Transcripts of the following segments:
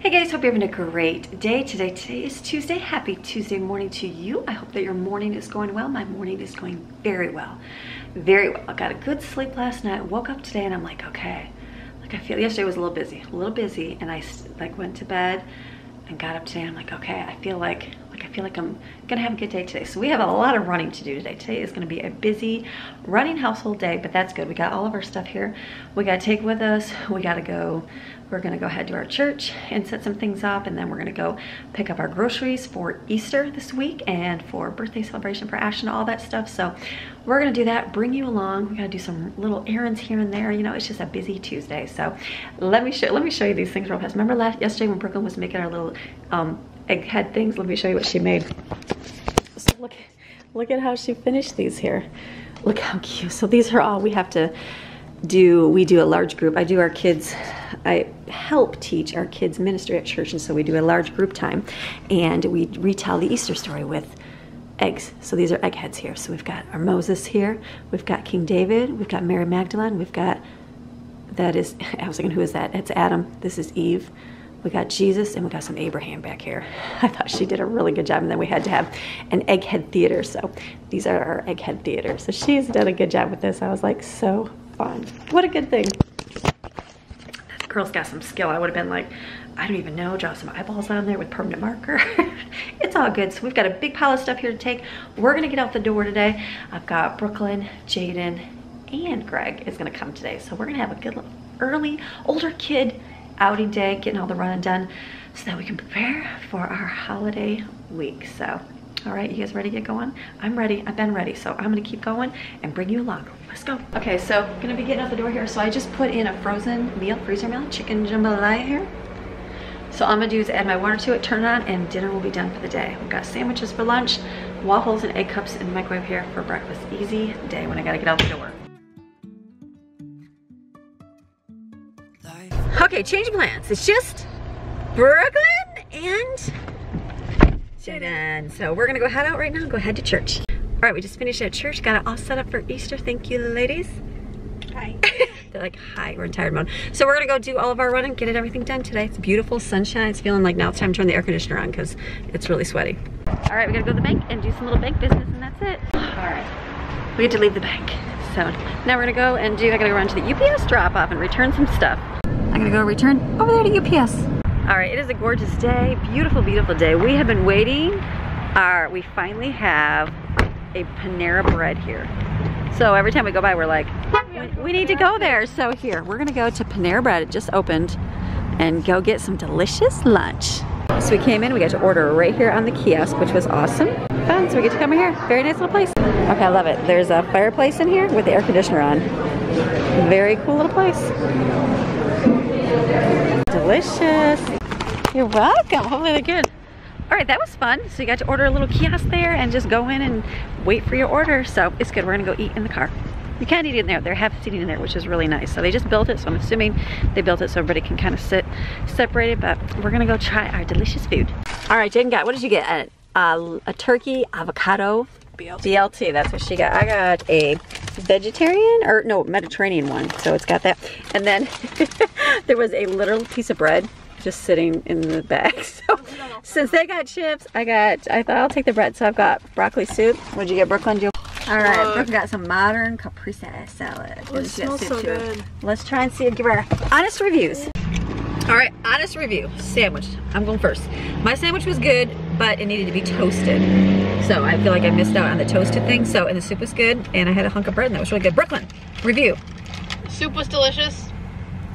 Hey guys, hope you're having a great day today. Today is Tuesday. Happy Tuesday morning to you. I hope that your morning is going well. My morning is going very well. Very well. I got a good sleep last night. Woke up today and I'm like, okay. Like I feel, yesterday was a little busy, a little busy. And I like went to bed and got up today. I'm like, okay, I feel like like I feel like I'm gonna have a good day today. So we have a lot of running to do today. Today is gonna be a busy running household day, but that's good. We got all of our stuff here. We gotta take with us. We gotta go, we're gonna go head to our church and set some things up and then we're gonna go pick up our groceries for Easter this week and for birthday celebration for Ash and all that stuff. So we're gonna do that, bring you along. We gotta do some little errands here and there. You know, it's just a busy Tuesday. So let me show, let me show you these things real fast. Remember last, yesterday when Brooklyn was making our little um, egghead things. Let me show you what she made. So look, look at how she finished these here. Look how cute. So these are all we have to do. We do a large group. I do our kids, I help teach our kids ministry at church. And so we do a large group time and we retell the Easter story with eggs. So these are egg heads here. So we've got our Moses here. We've got King David. We've got Mary Magdalene. We've got, that is, I was thinking, who is that? It's Adam. This is Eve we got Jesus and we got some Abraham back here. I thought she did a really good job. And then we had to have an egghead theater. So these are our egghead theater. So she's done a good job with this. I was like, so fun. What a good thing. That girl's got some skill. I would have been like, I don't even know, draw some eyeballs on there with permanent marker. it's all good. So we've got a big pile of stuff here to take. We're gonna get out the door today. I've got Brooklyn, Jaden, and Greg is gonna come today. So we're gonna have a good early, older kid outing day, getting all the running done so that we can prepare for our holiday week. So, all right, you guys ready to get going? I'm ready, I've been ready. So I'm gonna keep going and bring you along. Let's go. Okay, so gonna be getting out the door here. So I just put in a frozen meal, freezer meal, chicken jambalaya here. So all I'm gonna do is add my water to it, turn it on, and dinner will be done for the day. We've got sandwiches for lunch, waffles and egg cups in the microwave here for breakfast. Easy day when I gotta get out the door. Okay, change of plans. It's just Brooklyn and Jaden. So we're gonna go head out right now, and go head to church. All right, we just finished at church, got it all set up for Easter. Thank you, ladies. Hi. They're like, hi, we're in tired mode. So we're gonna go do all of our running, get it everything done today. It's beautiful, sunshine. It's feeling like now it's time to turn the air conditioner on because it's really sweaty. All right, we gotta go to the bank and do some little bank business and that's it. All right, we get to leave the bank. So now we're gonna go and do, I gotta go run to the UPS drop off and return some stuff. Gonna go return over there to UPS. All right, it is a gorgeous day, beautiful, beautiful day. We have been waiting. Our, we finally have a Panera bread here. So every time we go by, we're like, we, we need to go there. So here, we're gonna go to Panera Bread, it just opened, and go get some delicious lunch. So we came in, we got to order right here on the kiosk, which was awesome. Fun, so we get to come here. Very nice little place. Okay, I love it. There's a fireplace in here with the air conditioner on. Very cool little place. Delicious. You're welcome. Hopefully they're good. All right, that was fun. So you got to order a little kiosk there and just go in and wait for your order. So it's good. We're gonna go eat in the car. You can't eat in there. They have seating in there, which is really nice. So they just built it. So I'm assuming they built it so everybody can kind of sit separated. But we're gonna go try our delicious food. All right, Jaden got, what did you get? A, a, a turkey avocado BLT. BLT, that's what she got. I got a vegetarian, or no, Mediterranean one. So it's got that. And then there was a little piece of bread just sitting in the bag. So since they got chips, I got, I thought I'll take the bread. So I've got broccoli soup. What'd you get, Brooklyn? You all right, Look. Brooklyn got some modern caprese salad. Oh, it smells so good. Let's try and see give her honest reviews. All right, honest review, sandwich. I'm going first. My sandwich was good, but it needed to be toasted. So I feel like I missed out on the toasted thing. So, and the soup was good, and I had a hunk of bread, and that was really good. Brooklyn, review. Soup was delicious.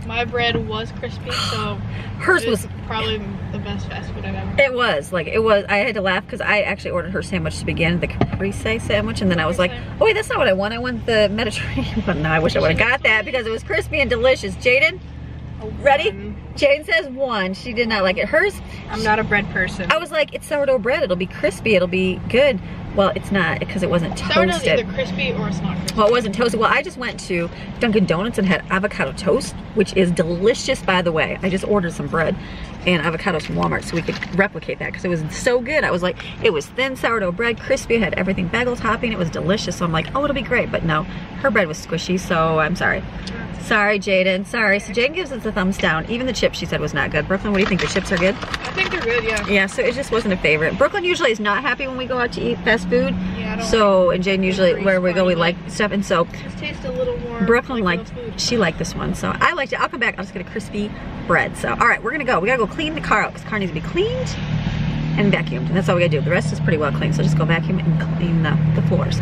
My bread was crispy, so hers was, was probably the best fast food I've ever. It was like it was. I had to laugh because I actually ordered her sandwich to begin, the caprese sandwich, and then I was like, "Oh wait, that's not what I want. I want the Mediterranean." But no, I wish I would have got that because it was crispy and delicious. Jaden, ready? Jaden says one. She did not like it. Hers. I'm not a bread person. I was like, it's sourdough bread. It'll be crispy. It'll be good. Well, it's not because it wasn't Sourdough's toasted. either crispy or it's not crispy. Well, it wasn't toasted. Well, I just went to Dunkin' Donuts and had avocado toast, which is delicious, by the way. I just ordered some bread and avocados from Walmart so we could replicate that because it was so good. I was like, it was thin sourdough bread, crispy, it had everything bagel topping. It was delicious. So I'm like, oh, it'll be great. But no, her bread was squishy, so I'm sorry. Sorry, Jaden. Sorry. So Jaden gives us a thumbs down. Even the chips she said was not good. Brooklyn, what do you think? The chips are good? I think they're good, yeah. Yeah, so it just wasn't a favorite. Brooklyn usually is not happy when we go out to eat fast food. Yeah, So, and Jaden usually, where we go, we like stuff. And so, It Just tastes a little. Brooklyn liked, she liked this one. So I liked it. I'll come back. I'll just get a crispy bread. So, all right, we're gonna go. We gotta go clean the car out because car needs to be cleaned and vacuumed. And that's all we gotta do. The rest is pretty well clean. So just go vacuum and clean the, the floors.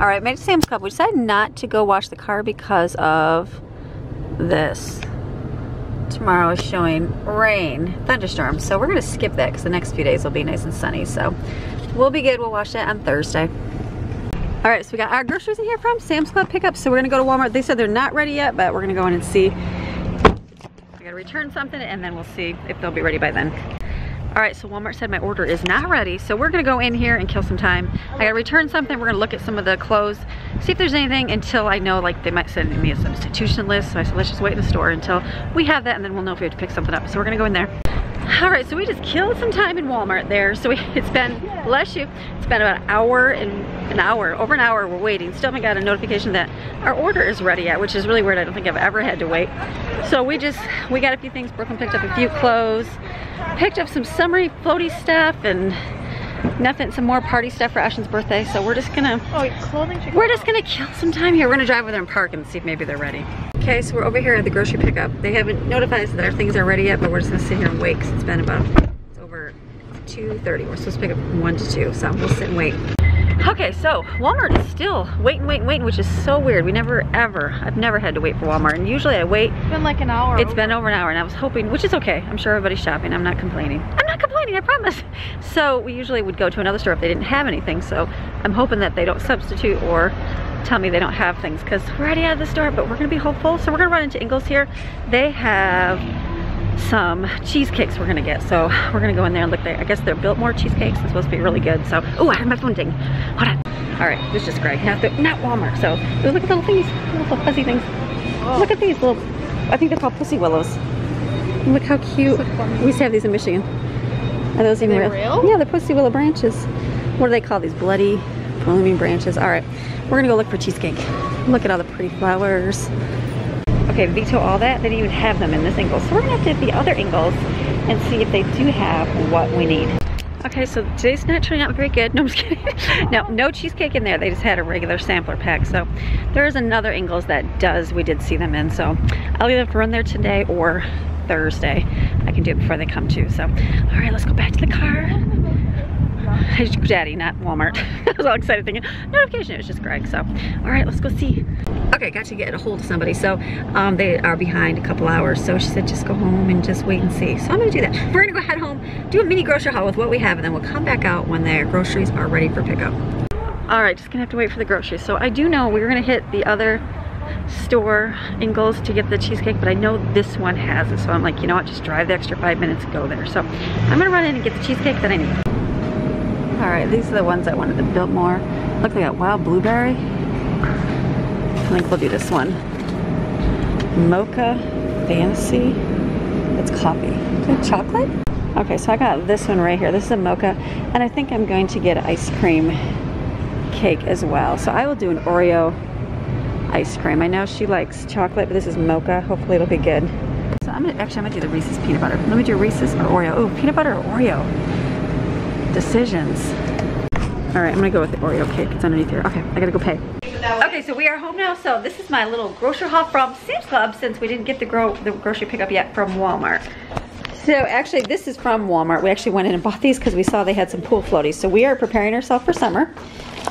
All right, made to Sam's Club. We decided not to go wash the car because of this. Tomorrow is showing rain, thunderstorms. So we're gonna skip that because the next few days will be nice and sunny. So we'll be good. We'll wash it on Thursday. All right, so we got our groceries in here from Sam's Club pickup. So we're gonna go to Walmart. They said they're not ready yet, but we're gonna go in and see. I gotta return something and then we'll see if they'll be ready by then. All right, so Walmart said my order is not ready. So we're gonna go in here and kill some time. I gotta return something. We're gonna look at some of the clothes, see if there's anything until I know like they might send me a substitution list. So I said, let's just wait in the store until we have that and then we'll know if we have to pick something up. So we're gonna go in there. All right, so we just killed some time in Walmart there. So we, it's been, bless you, it's been about an hour and an hour, over an hour we're waiting. Still haven't got a notification that our order is ready yet, which is really weird. I don't think I've ever had to wait. So we just, we got a few things. Brooklyn picked up a few clothes, picked up some summery floaty stuff and nothing, some more party stuff for Ashton's birthday. So we're just gonna, Oh, clothing we're just gonna kill some time here. We're gonna drive over there and park and see if maybe they're ready. Okay, so we're over here at the grocery pickup. They haven't notified us that our things are ready yet, but we're just gonna sit here and wait because it's been about, it's over 2.30. We're supposed to pick up from 1 to 2, so we'll sit and wait. Okay, so Walmart is still waiting, waiting, waiting, which is so weird. We never ever, I've never had to wait for Walmart. And usually I wait, It's been like an hour. it's been over an hour and I was hoping, which is okay. I'm sure everybody's shopping. I'm not complaining. I'm not complaining, I promise. So we usually would go to another store if they didn't have anything. So I'm hoping that they don't substitute or tell me they don't have things because we're already out of the store, but we're gonna be hopeful. So we're gonna run into Ingles here. They have some cheesecakes we're gonna get. So we're gonna go in there and look there. I guess they're built Biltmore cheesecakes. It's supposed to be really good. So, oh, I have my phone ding. Hold on. All right, this is just Greg, not, the, not Walmart. So, ooh, look at the little things, little fuzzy things. Look at these little, I think they're called pussy willows. Look how cute. We used to have these in Michigan. Are those even real? real? Yeah, they're pussy willow branches. What do they call these? Bloody blooming branches. All right, we're gonna go look for cheesecake. Look at all the pretty flowers. Okay, veto all that. They didn't even have them in this Ingles. So we're gonna have to hit the other Ingles and see if they do have what we need. Okay, so today's not turning out very good. No, I'm just kidding. no, no cheesecake in there. They just had a regular sampler pack. So there is another Ingles that does. We did see them in. So I'll either have to run there today or Thursday. Can do it before they come too. So, all right, let's go back to the car. Daddy, not Walmart. I was all excited thinking, notification, it was just Greg. So, all right, let's go see. Okay, got to get a hold of somebody. So, um, they are behind a couple hours. So she said, just go home and just wait and see. So I'm gonna do that. We're gonna go head home, do a mini grocery haul with what we have, and then we'll come back out when their groceries are ready for pickup. All right, just gonna have to wait for the groceries. So I do know we are gonna hit the other store, Ingles, to get the cheesecake, but I know this one has it. So I'm like, you know what, just drive the extra five minutes go there. So I'm gonna run in and get the cheesecake that I need. All right, these are the ones I wanted to Biltmore. Look, they got wild blueberry. I think we'll do this one. Mocha Fantasy. It's coffee. Is chocolate? Okay, so I got this one right here. This is a mocha, and I think I'm going to get ice cream cake as well. So I will do an Oreo ice cream. I know she likes chocolate, but this is mocha. Hopefully it'll be good. So I'm gonna, actually I'm gonna do the Reese's peanut butter. Let me do Reese's or Oreo. Oh, peanut butter or Oreo. Decisions. All right, I'm gonna go with the Oreo cake. It's underneath here. Okay, I gotta go pay. Okay, so we are home now. So this is my little grocery haul from Sam's Club since we didn't get the, gro the grocery pickup yet from Walmart. So actually this is from Walmart. We actually went in and bought these because we saw they had some pool floaties. So we are preparing ourselves for summer.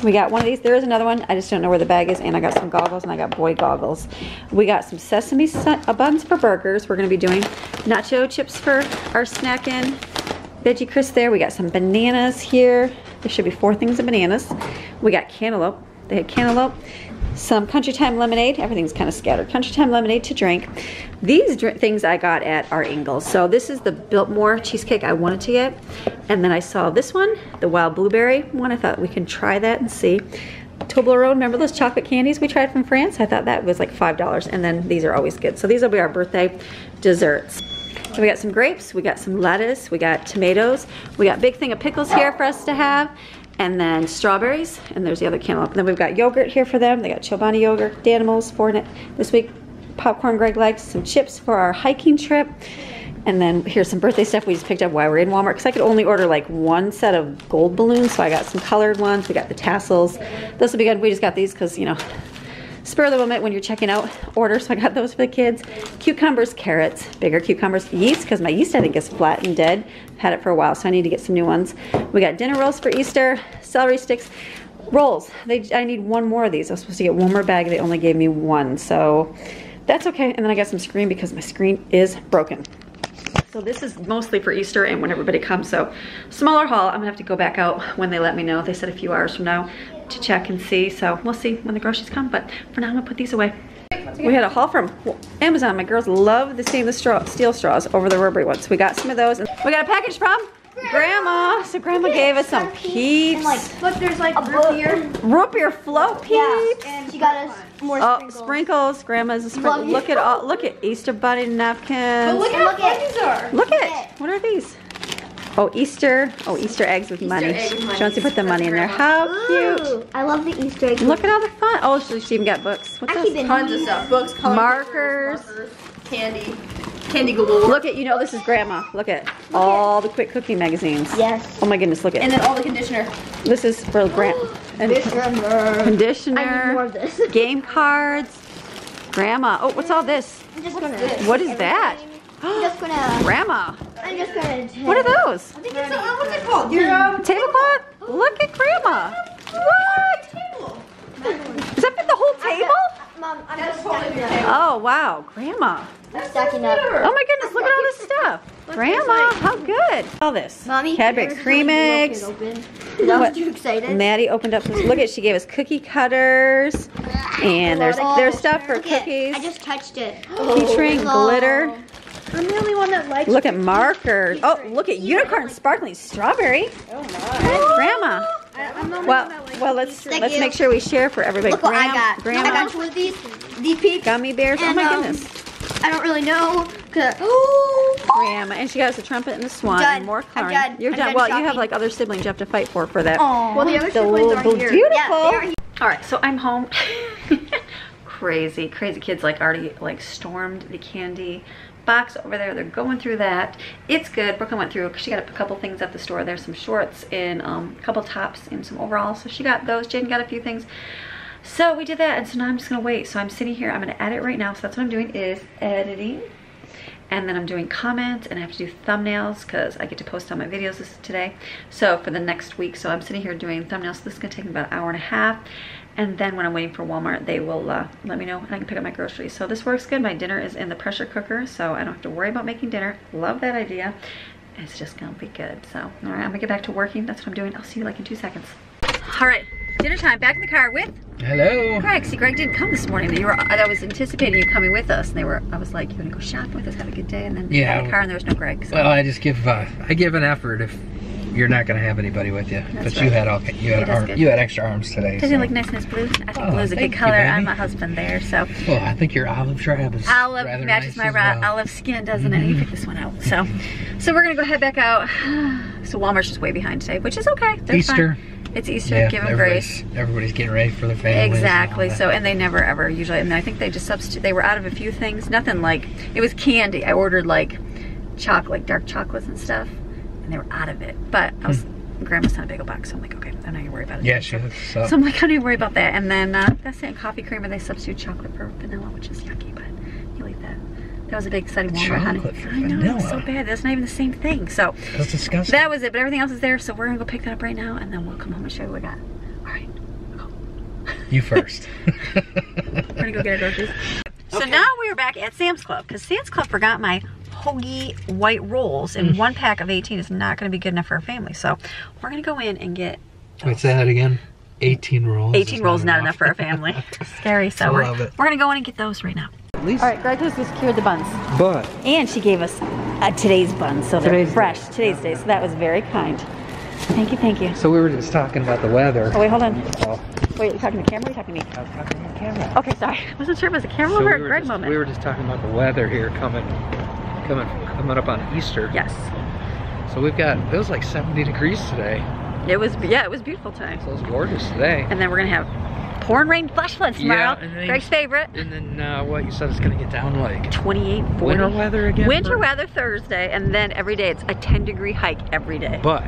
We got one of these. There is another one. I just don't know where the bag is. And I got some goggles and I got boy goggles. We got some sesame uh, buns for burgers. We're going to be doing nacho chips for our snacking. Veggie crisp there. We got some bananas here. There should be four things of bananas. We got cantaloupe. They had cantaloupe, some Country Time lemonade. Everything's kind of scattered. Country Time lemonade to drink. These things I got at our Ingles. So this is the Biltmore cheesecake I wanted to get. And then I saw this one, the wild blueberry one. I thought we can try that and see. Toblerone, remember those chocolate candies we tried from France? I thought that was like $5. And then these are always good. So these will be our birthday desserts. So we got some grapes, we got some lettuce, we got tomatoes, we got big thing of pickles here for us to have, and then strawberries, and there's the other cantaloupe. And then we've got yogurt here for them. They got Chobani yogurt, Danimals for it this week. Popcorn Greg likes, some chips for our hiking trip. And then here's some birthday stuff we just picked up while we're in Walmart because I could only order like one set of gold balloons. So I got some colored ones. We got the tassels. This will be good. We just got these because, you know, spur the moment when you're checking out orders. So I got those for the kids. Cucumbers, carrots, bigger cucumbers, yeast because my yeast I think is flat and dead. I've had it for a while, so I need to get some new ones. We got dinner rolls for Easter, celery sticks, rolls. They I need one more of these. I was supposed to get one more bag. They only gave me one, so that's okay. And then I got some screen because my screen is broken. So this is mostly for Easter and when everybody comes. So smaller haul. I'm gonna have to go back out when they let me know. They said a few hours from now to check and see. So we'll see when the groceries come. But for now, I'm gonna put these away. We had a haul from Amazon. My girls love the stainless straw, steel straws over the rubbery ones. We got some of those. And we got a package from Grandma. So Grandma gave us some peeps. And like, look, there's like root beer. Root beer flow peeps. Yeah, and she got us more Oh, sprinkles. sprinkles. Grandma's a sprinkle. Love Look at all. Look at Easter bunny napkins. look at how fun these are. Look at what are these? Oh, Easter. Oh, Easter eggs with money. egg with money. She wants to put the money in there. How cute. Ooh, I love the Easter eggs. Look at all the fun. Oh, she, she even got books. What's I this? keep it Tons of stuff. Books, coloring Markers. markers, candy, candy galore. Look at, you know, this is grandma. Look at all the quick cooking magazines. Yes. Oh my goodness, look at and then all the conditioner. This is for grand and I conditioner. need more of this. Game cards. Grandma. Oh, what's all this? I'm just gonna. What is that? I'm just gonna. Grandma. I'm just gonna. Take, What are those? I think it's a, what's it called? Your um, Tablecloth? Look at grandma. What? Does that fit the whole table? Mom, I'm That's just totally stacking okay. up. Oh, wow. Grandma. I'm stacking up. Oh my goodness, look at all this stuff. Grandma, how good. All this. Mommy, Cadbury cream eggs. I was too excited. Maddie opened up this. Look at, she gave us cookie cutters. And there's Oh, there's stuff for look at- cookies. I just touched it. Featuring Oh. glitter. I'm the only one that likes. Look at markers. Oh, look at unicorn sparkling strawberry. Oh my. Grandma. I'm Well, one well, let's Thank let's you. make sure we share for everybody. Look what I got. Grandma, I got two of these. These peeps. gummy bears. Oh my um, goodness. I don't really know. Cause, oh, Grandma, and she got us a trumpet and a swan Done. and more I'm done. You're I'm done. done Well, you have like other siblings you have to fight for for that. well, the other The siblings little aren't here. beautiful. Yeah, they are here. All right, so I'm home. crazy, crazy kids like already like stormed the candy box over there. They're going through that. It's good. Brooklyn went through. She got a couple things at the store. There's some shorts and um, a couple tops and some overalls. So she got those. Jaden got a few things. So we did that, and so now I'm just gonna wait. So I'm sitting here. I'm gonna edit right now. So that's what I'm doing is editing and then I'm doing comments and I have to do thumbnails because I get to post on my videos this today. So for the next week, so I'm sitting here doing thumbnails. This is gonna take about an hour and a half. And then when I'm waiting for Walmart, they will uh, let me know and I can pick up my groceries. So this works good. My dinner is in the pressure cooker, so I don't have to worry about making dinner. Love that idea. It's just gonna be good. So, all right, I'm gonna get back to working. That's what I'm doing. I'll see you like in two seconds. All right, dinner time. Back in the car with Hello. Greg. See, Greg didn't come this morning. You were, uh, I was anticipating you coming with us, and they were. I was like, "You want to go shopping with us? Have a good day." And then Yeah. in the car, and there was no Greg. So. Well, I just give uh, I give an effort if you're not going to have anybody with you. That's but you had all you had does arm, you had extra arms today. Doesn't so- it look nice in this blue? I think Oh, blue is a good thank you, color. I'm a husband there, so Well, I think your olive drab uh, is olive matches nice my well. olive skin, doesn't it? You mm-hmm. pick this one out. So, so we're gonna go head back out. So Walmart's just way behind today, which is okay. They're Easter. Fine. It's Easter. Yeah, Give them everybody's, grace. everybody's getting ready for their families. Exactly. that. So, and they never ever usually. And I think they just substitute. They were out of a few things. Nothing like it was candy. I ordered like chocolate, like dark chocolates and stuff, and they were out of it. But I was grandma's not a big old box, so I'm like, okay, I'm not gonna worry about it. Hmm. yeah, she hooks up. So I'm like, I don't even worry about that. And then uh, that's it. Coffee creamer. They substitute chocolate for vanilla, which is yucky, but you'll eat that. That was a big exciting Walmart, honey. I know, it's so bad. That's not even the same thing. So That's disgusting. that was it. But everything else is there. So we're gonna go pick that up right now, and then we'll come home and show you what we got. All right. go. you first. We're gonna go get our groceries. So now we are back at Sam's Club because Sam's Club forgot my hoagie white rolls, and mm. one pack of 18 is not going to be good enough for our family. So we're going to go in and get Wait, say that again. 18 rolls. 18 rolls not enough for our family. Scary. So we're, we're gonna go in and get those right now. Least, All right, Greg has secured the buns. but And she gave us uh, today's buns, so they're Today's fresh. Today's day, so that was very kind. Thank you, thank you. so we were just talking about the weather. Oh, wait, hold on. Oh, Wait, you talking to the camera or you talking to me? I was talking on camera. Okay, sorry. I wasn't sure if it was a camera So or we a were, Greg just, moment. we were just talking about the weather here coming, coming, coming up on Easter. Yes. So we've got it was like 70 degrees today. It was, yeah, it was beautiful today. So it was gorgeous today. And then we're gonna have pouring rain flash floods tomorrow. Yeah, then- Greg's favorite. And then uh, what you said it's gonna get down like 28, 40. winter weather again. Winter weather Thursday, and then every day it's a 10 degree hike every day. But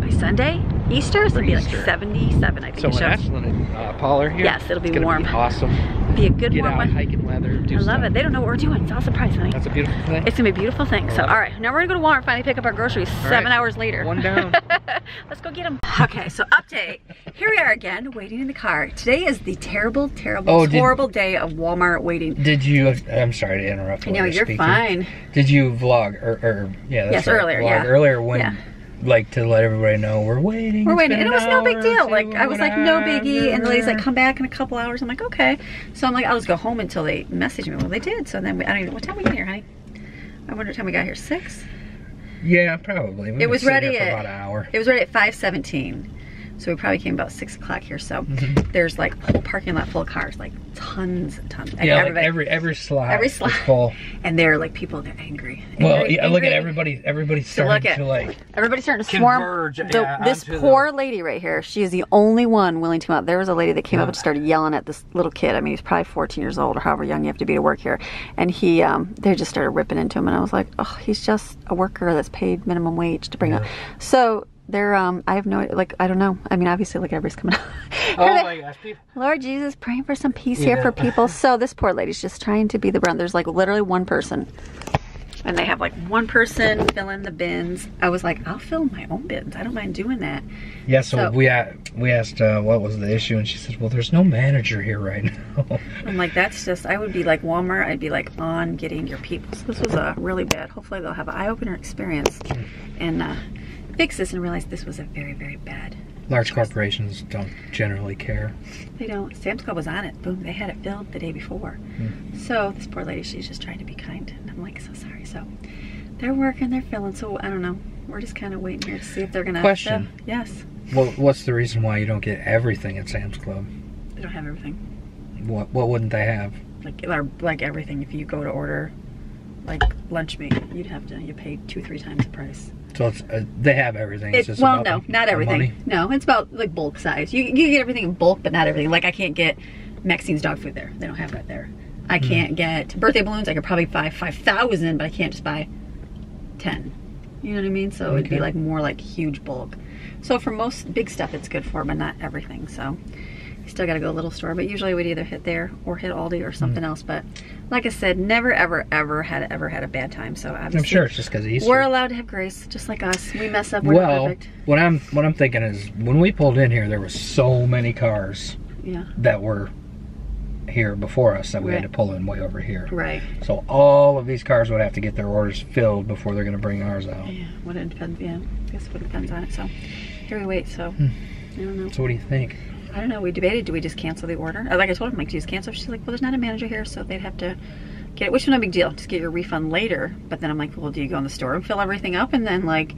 By Sunday, Easter, For gonna be Easter. like 77, I think so when. Ashlyn and uh, Paul are here, Yes, it'll be warm. Be awesome. Be a good Get warm out one. hiking weather. Do I love stuff. it. They don't know what we're doing. It's all surprising. That's a beautiful thing. It's gonna be a beautiful thing. So, all right, now we're gonna go to Walmart finally pick up our groceries seven right. hours later. One down. Let's go get them. Okay, so update. Here we are again, waiting in the car. Today is the terrible, terrible, Oh, did- horrible day of Walmart waiting. Did you? I'm sorry to interrupt. No, you're speaking. fine. Did you vlog or, or yeah? That's Yes, right, earlier, vlog yeah. Earlier when, Yeah. Like, to let everybody know we're waiting. We're waiting, and it was no big deal. Like I was like, no biggie, and the lady's like, come back in a couple hours. I'm like, okay. So I'm like, I'll just go home until they message me. Well, they did. So then we, I don't even know what time we get here, honey. I wonder what time we got here. Six. Yeah, probably. We It was ready for at- about an hour. It was ready at 5:17. So we probably came about six o'clock here. So Mm-hmm. there's like a whole parking lot full of cars, like tons and tons. Yeah, like every every slot. Every slot. full. and they're like people. They're angry. Well, Angry- look at angry. everybody. Everybody's starting look at- to like. Everybody's starting to swarm. Converge, The- yeah, this poor lady right here, she is the only one willing to come out. There was a lady that came up and started yelling at this little kid. I mean, he's probably 14 years old or however young you have to be to work here. And he, um, they just started ripping into him. And I was like, oh, he's just a worker that's paid minimum wage to bring up. So they're, um, I have no, like, I don't know. I mean, obviously, like, everybody's coming out. Oh my gosh, people. Lord Jesus, praying for some peace here Yeah. for people. So this poor lady's just trying to be the brown. There's like literally one person. And they have like one person filling the bins. I was like, I'll fill my own bins. I don't mind doing that. Yeah, so, So- we we asked uh, what was the issue, and she said, "Well, there's no manager here right now." I'm like, that's just, I would be like Walmart. I'd be like on getting your people. So this was a really bad. Hopefully they'll have an eye opener experience and uh, fix this and realize this was a very, very bad. Large corporations don't generally care. They don't. Sam's Club was on it. Boom. They had it filled the day before. Hmm. So this poor lady, she's just trying to be kind. And I'm like, so sorry. So they're working, they're filling. So I don't know. We're just kind of waiting here to see if they're gonna. Question. fill. Yes. What what's the reason why you don't get everything at Sam's Club? They don't have everything. What what wouldn't they have? Like or, like everything. If you go to order, like lunch meat, you'd have to. You pay two, three times the price. So it's uh, they have everything. It's It, just well, no, not everything. No, it's about like bulk size. You you get everything in bulk, but not everything. Like I can't get Maxine's dog food there. They don't have that there. I Hmm. can't get birthday balloons. I could probably buy five thousand, but I can't just buy ten. You know what I mean? So it'd be like more like huge bulk. So for most big stuff, it's good for, but not everything. So you still got to go to a little store. But usually we'd either hit there or hit Aldi or something else. But like I said, never ever ever had ever had a bad time. So I'm sure it's just because Easter. we're allowed to have grace, just like us. We mess up. We're well, perfect. what I'm what I'm thinking is when we pulled in here, there was so many cars Yeah. that were here before us that we had to pull in way over here. Right. So all of these cars would have to get their orders filled before they're going to bring ours out. Yeah. What it depends. Yeah. I guess what depends on it. So here we wait. So Hmm. I don't know. So what do you think? I don't know. We debated. Do we just cancel the order? Uh, Like I told him, like, do you just cancel? She's like, well, there's not a manager here, so they'd have to get it. Which is no big deal. Just get your refund later. But then I'm like, well, do you go in the store and fill everything up and then like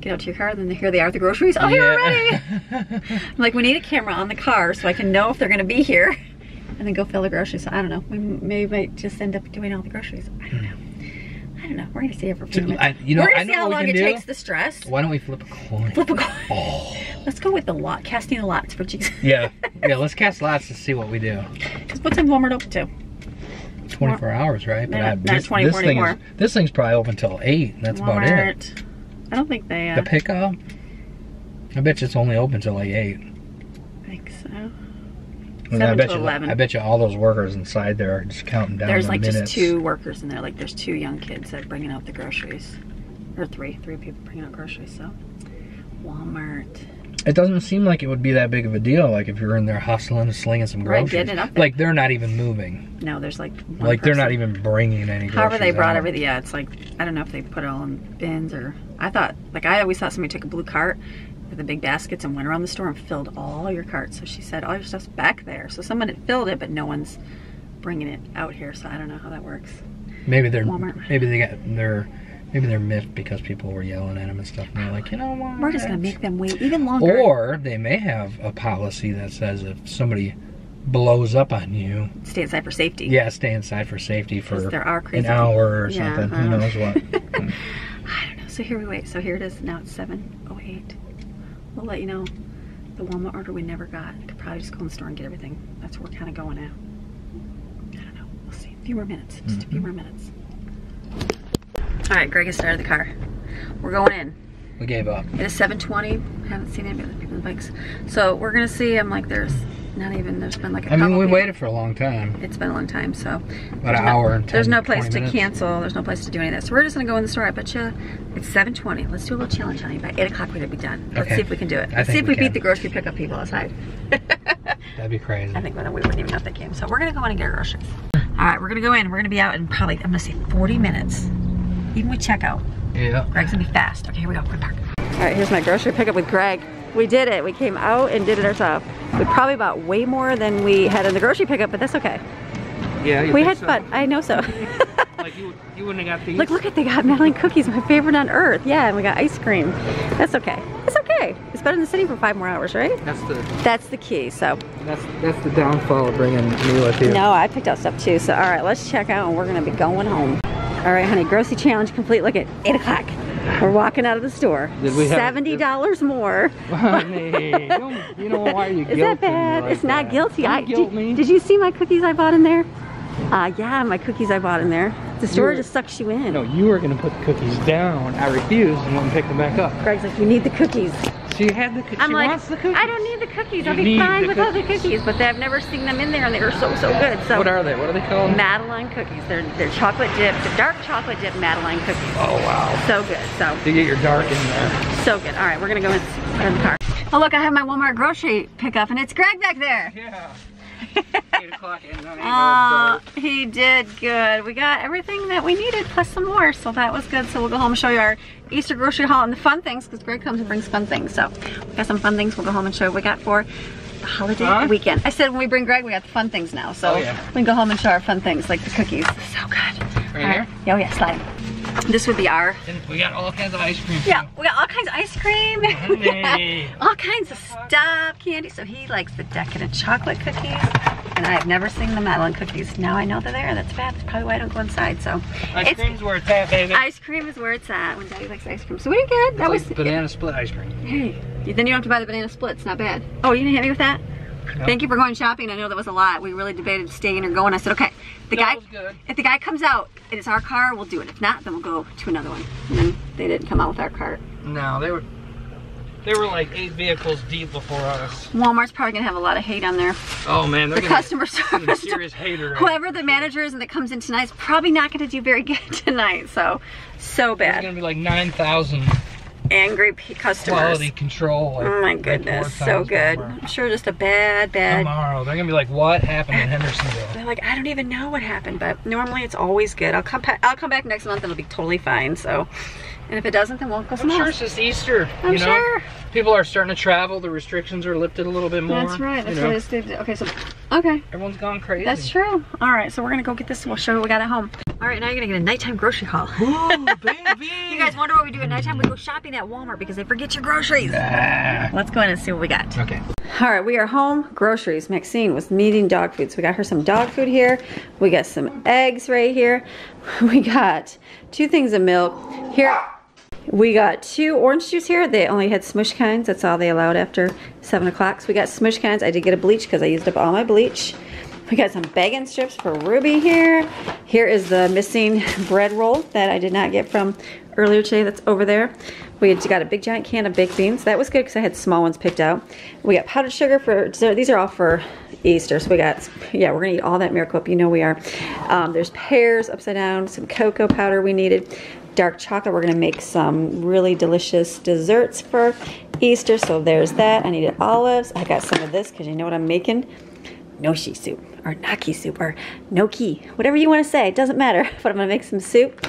get out to your car? Then here they are, with the groceries. Oh, you're ready. I'm like, we need a camera on the car so I can know if they're going to be here, and then go fill the groceries. So I don't know. We maybe might just end up doing all the groceries. I don't know. I don't know. We're gonna see it for a few So, minutes. I- you know, We're gonna I see how long it do. takes the stress. Why don't we flip a coin? Flip a coin. Oh. Let's go with the lot, casting the lots for Jesus. Yeah, yeah. Let's cast lots to see what we do. Because what's in Walmart open to? 24 hours, right? Not- I- this, 24 this thing anymore. is this thing's probably open till eight. and That's about it. Walmart. I don't think they. Uh, The pickup. I bet you it's only open till like eight. think so. And I bet to you, 11. I bet you all those workers inside there are just counting down There's the like minutes. just two workers in there. Like there's two young kids that are bringing out the groceries, or three, three people bringing out groceries. So, Walmart. It doesn't seem like it would be that big of a deal. Like if you're in there hustling and slinging some groceries. Right, getting it up there. like they're not even moving. No, there's like. Like they're not even bringing any. However, they brought out. everything. Yeah, it's like I don't know if they put it all in bins or. I thought like I always thought somebody took a blue cart with the big baskets and went around the store and filled all your carts. So she said all your stuff's back there. So someone had filled it, but no one's bringing it out here. So I don't know how that works. Maybe they're Walmart. maybe they got they're maybe they're miffed because people were yelling at them and stuff. And they're like, you know what? We're just gonna make them wait even longer. Or they may have a policy that says if somebody blows up on you, stay inside for safety. yeah, stay inside for safety for there are an hour or Yeah, something. uh-huh. Who knows what? I don't know. So here we wait. So here it is. Now it's 7.08. We'll let you know the Walmart order we never got. I could probably just go in the store and get everything. That's where we're kind of going now. I don't know. We'll see. A few more minutes. Just a few mm-hmm. more minutes. All right, Greg has started the car. We're going in. we gave up. It is 7.20. Haven't seen any other people on the bikes. So we're going to see. I'm like, there's not even, there's been like a I mean, we people. waited for a long time. It's been a long time, so About an hour and 10, there's no place to minutes. cancel. There's no place to do any of that. So we're just gonna go in the store. I bet you it's 7:20. Let's do a little challenge, honey. By eight o'clock, we gotta be done. Let's Okay. see if we can do it. Let's see if we, we beat the grocery pickup people outside. That'd be crazy. I think we wouldn't even know if they came. So we're gonna go in and get our groceries. All right, we're gonna go in. We're gonna be out in probably I'm gonna say 40 minutes. Even with checkout. Yeah. Greg's gonna be fast. Okay, here we go. Quick park. All right, here's my grocery pickup with Greg. We did it. We came out and did it ourselves. We probably bought way more than we had in the grocery pickup, but that's okay. Yeah. We had fun. I know so. Like you, you wouldn't have got these. Look, look at they got Madeleine cookies, my favorite on earth. Yeah, and we got ice cream. That's okay. It's okay. It's better than sitting for five more hours, right? That's the That's the key. So, that's that's the downfall of bringing me with you. no, I picked out stuff too. So, all right, let's check out and we're gonna be going home. All right, honey, grocery challenge complete. Look at eight o'clock. We're walking out of the store. Did we have- Seventy dollars more. Honey, you know why you Is that bad? like it's not that? guilty. Don't I guilt did, me. did you see my cookies I bought in there? Uh, yeah, my cookies I bought in there. The store were- just sucks you in. No, you were gonna put the cookies down. I refused and went and picked them back up. Greg's like, you need the cookies. She had the. I'm like, the cookies. I don't need the cookies. I'll be fine the without the cookies. cookies. But I've never seen them in there, and they were so so good. So What are they? What are they called? Madeleine cookies. They're they're chocolate dipped, they're dark chocolate dipped Madeleine cookies. oh wow. So good. So To get your dark in there. so good. All right, we're gonna go and put in the car. Oh look, I have my Walmart grocery pickup, and it's Greg back there. Yeah. Eight o'clock and nine. Uh, he did good. We got everything that we needed plus some more, so that was good. So we'll go home and show you our Easter grocery haul and the fun things because Greg comes and brings fun things. So we got some fun things. We'll go home and show you what we got for the holiday Huh? weekend. I said when we bring Greg, we got the fun things now. So Oh, yeah. we can go home and show our fun things like the cookies. So good. Right All here? Oh yeah, slide. This would be our. And we got all kinds of ice cream. Yeah, we got all kinds of ice cream. All kinds of stuff, candy. So he likes the decadent chocolate cookies. And I've never seen the Madeleine cookies. Now I know they're there. That's bad. That's probably why I don't go inside. So Ice it's- cream's where it's at, baby. ice cream is where it's at when Daddy likes ice cream. So we did good. That It's was like banana split ice cream. Hey, then you don't have to buy the banana splits. Not bad. Oh, you didn't hit me with that? No. Thank you for going shopping. I know that was a lot. We really debated staying or going. I said, okay, the No, guy, if the guy comes out and it's our car, we'll do it. If not, then we'll go to another one. And then they didn't come out with our cart. No, they were they were like eight vehicles deep before us. Walmart's probably gonna have a lot of hate on there. Oh man, they're The gonna customer service. serious hater. Whoever the manager is and that comes in tonight is probably not gonna do very good tonight. So, so bad. It's gonna be like nine thousand Angry customers. quality control. Like, Oh my goodness, four so good. I'm sure just a bad, bad Tomorrow, they're gonna be like, what happened in Hendersonville? They're like, I don't even know what happened, but normally it's always good. I'll come, I'll come back next month and it'll be totally fine. So, and if it doesn't, then we'll go I'm sure else. it's just Easter. I'm you know? sure. People are starting to travel. The restrictions are lifted a little bit more. That's right. That's what it's. Okay, so, okay, Everyone's gone crazy. that's true. All right, so we're gonna go get this. and We'll show you what we got at home. All right, now you're gonna get a nighttime grocery haul. Ooh, baby. you guys wonder what we do at nighttime? We go shopping at Walmart because they forget your groceries. Ah. Let's go in and see what we got. Okay. All right, we are home. Groceries. Maxine was needing dog food, so we got her some dog food here. We got some eggs right here. We got two things of milk here. We got two orange juice here. They only had smush kinds. That's all they allowed after seven o'clock. So we got smush kinds. I did get a bleach because I used up all my bleach. We got some bacon strips for Ruby here. Here is the missing bread roll that I did not get from earlier today that's over there. We got a big giant can of baked beans. That was good because I had small ones picked out. We got powdered sugar for dessert. These are all for Easter. So we got, yeah, we're gonna eat all that Miracle Whip. You know we are. Um, there's pears upside down, some cocoa powder we needed. Dark chocolate. We're gonna make some really delicious desserts for Easter. So there's that. I needed olives. I got some of this because you know what I'm making? Noshi soup or naki soup or noki, whatever you want to say. It doesn't matter, but I'm gonna make some soup.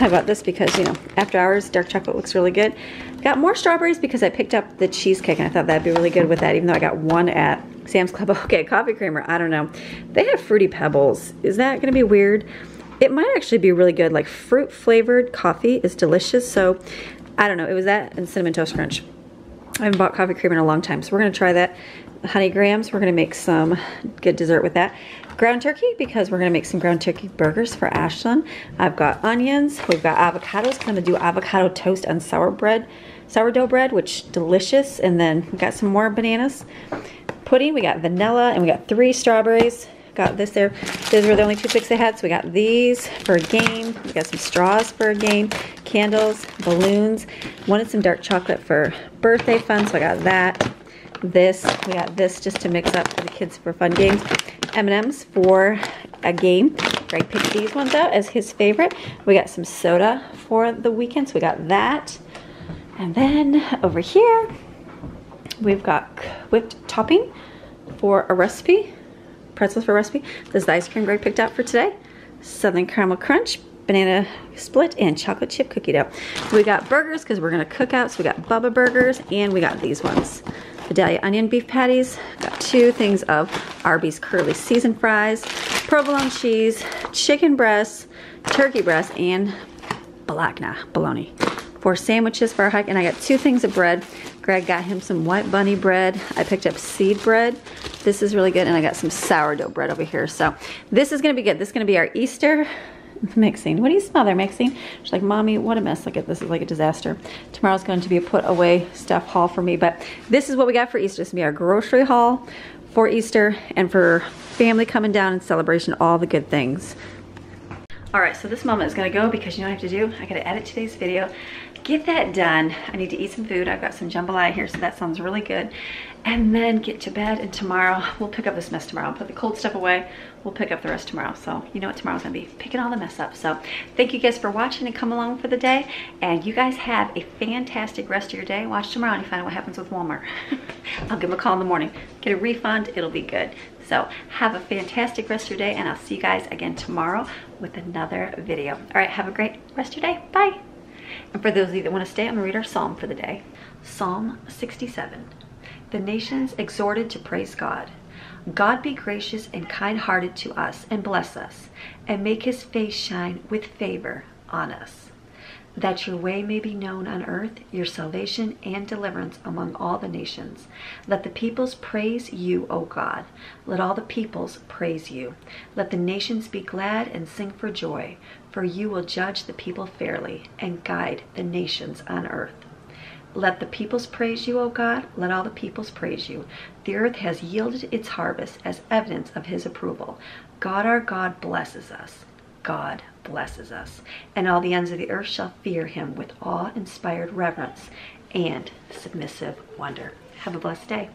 I bought this because, you know, after hours, dark chocolate looks really good. Got more strawberries because I picked up the cheesecake and I thought that'd be really good with that, even though I got one at Sam's Club. Okay, coffee creamer, I don't know. They have Fruity Pebbles. Is that gonna be weird? It might actually be really good. Like fruit flavored coffee is delicious. So I don't know. It was that and Cinnamon Toast Crunch. I haven't bought coffee creamer in a long time. So we're gonna try that. Honey Grahams, we're gonna make some good dessert with that. Ground turkey, because we're gonna make some ground turkey burgers for Ashlyn. I've got onions, we've got avocados, I'm gonna do avocado toast on sour bread, sourdough bread, which delicious. And then we got some more bananas. Pudding, we got vanilla, and we got three strawberries. Got this there. Those were the only toothpicks they had, so we got these for a game. We got some straws for a game, candles, balloons. Wanted some dark chocolate for birthday fun, so I got that. This, we got this just to mix up for the kids for fun games. M&M's for a game. Greg picked these ones out as his favorite. We got some soda for the weekend, so we got that. And then over here, we've got whipped topping for a recipe pretzels for a recipe. This is the ice cream Greg picked out for today. Southern Caramel Crunch, banana split, and chocolate chip cookie dough. We got burgers because we're gonna cook out, so we got Bubba burgers, and we got these ones. Vidalia onion beef patties. Got two things of Arby's curly seasoned fries, provolone cheese, chicken breasts, turkey breast, and balagna bologna. Four sandwiches for our hike, and I got two things of bread. Greg got him some white bunny bread. I picked up seed bread. This is really good, and I got some sourdough bread over here. So this is gonna be good. This is gonna be our Easter mixing. What do you smell there, Maxine? She's like, Mommy, what a mess. Look at this is like a disaster. Tomorrow's going to be a put away stuff haul for me, but this is what we got for Easter. This is gonna be our grocery haul for Easter and for family coming down in celebration, all the good things. All right, so this moment is gonna go because you know what I have to do? I gotta edit today's video, get that done. I need to eat some food. I've got some jambalaya here, so that sounds really good. And then get to bed, and tomorrow, we'll pick up this mess tomorrow. I'll put the cold stuff away. We'll pick up the rest tomorrow. So you know what tomorrow's gonna be, picking all the mess up. So thank you guys for watching and come along for the day. And you guys have a fantastic rest of your day. Watch tomorrow and you find out what happens with Walmart. I'll give them a call in the morning. Get a refund, it'll be good. So have a fantastic rest of your day and I'll see you guys again tomorrow with another video. All right, have a great rest of your day. Bye. And for those of you that want to stay, I'm going to read our psalm for the day. Psalm 67. The nations exhorted to praise God. God be gracious and kind-hearted to us and bless us and make his face shine with favor on us. That your way may be known on earth, your salvation and deliverance among all the nations. Let the peoples praise you, O God. Let all the peoples praise you. Let the nations be glad and sing for joy, for you will judge the people fairly and guide the nations on earth. Let the peoples praise you, O God. Let all the peoples praise you. The earth has yielded its harvest as evidence of his approval. God our God blesses us. God blesses us. And all the ends of the earth shall fear him with awe inspired reverence and submissive wonder. Have a blessed day.